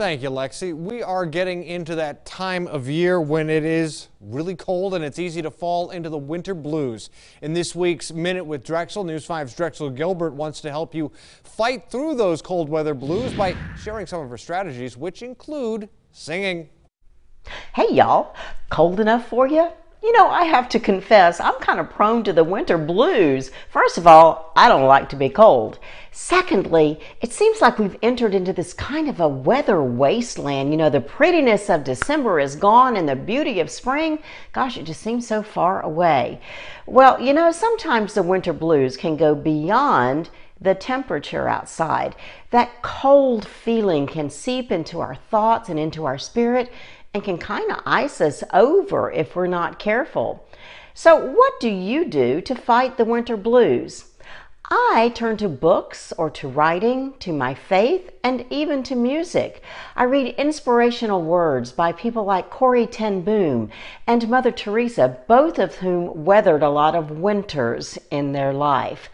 Thank you, Lexi. We are getting into that time of year when it is really cold and it's easy to fall into the winter blues. In this week's Minute with Drexel, News 5's Drexel Gilbert wants to help you fight through those cold weather blues by sharing some of her strategies, which include singing. Hey, y'all. Cold enough for you? You know, I have to confess, I'm kind of prone to the winter blues. First of all, I don't like to be cold. Secondly, it seems like we've entered into this kind of a weather wasteland. You know, the prettiness of December is gone and the beauty of spring, gosh, it just seems so far away. Well, you know, sometimes the winter blues can go beyond the temperature outside. That cold feeling can seep into our thoughts and into our spirit and can kind of ice us over if we're not careful. So, what do you do to fight the winter blues? I turn to books or to writing, to my faith, and even to music. I read inspirational words by people like Corrie ten Boom and Mother Teresa, both of whom weathered a lot of winters in their life.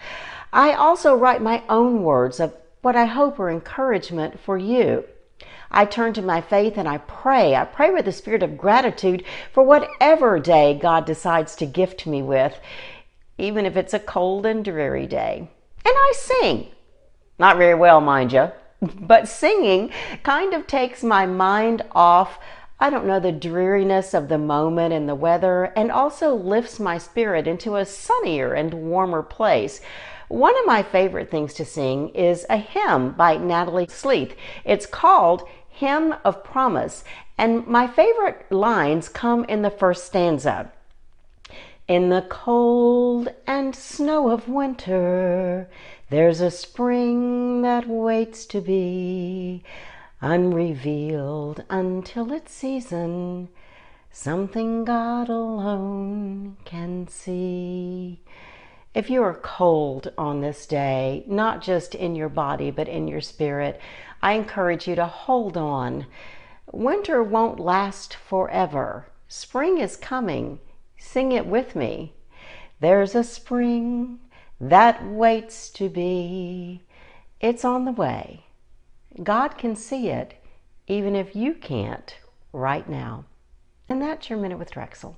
I also write my own words of what I hope are encouragement for you. I turn to my faith and I pray. I pray with a spirit of gratitude for whatever day God decides to gift me with, even if it's a cold and dreary day. And I sing. Not very well, mind you, but singing kind of takes my mind off. I don't know, the dreariness of the moment and the weather, and also lifts my spirit into a sunnier and warmer place. One of my favorite things to sing is a hymn by Natalie Sleeth. It's called Hymn of Promise, and my favorite lines come in the first stanza. In the cold and snow of winter, there's a spring that waits to be unrevealed until its season, something God alone can see. If you are cold on this day, not just in your body, but in your spirit, I encourage you to hold on. Winter won't last forever. Spring is coming. Sing it with me. There's a spring that waits to be. It's on the way. God can see it, even if you can't right now. And that's your Minute with Drexel.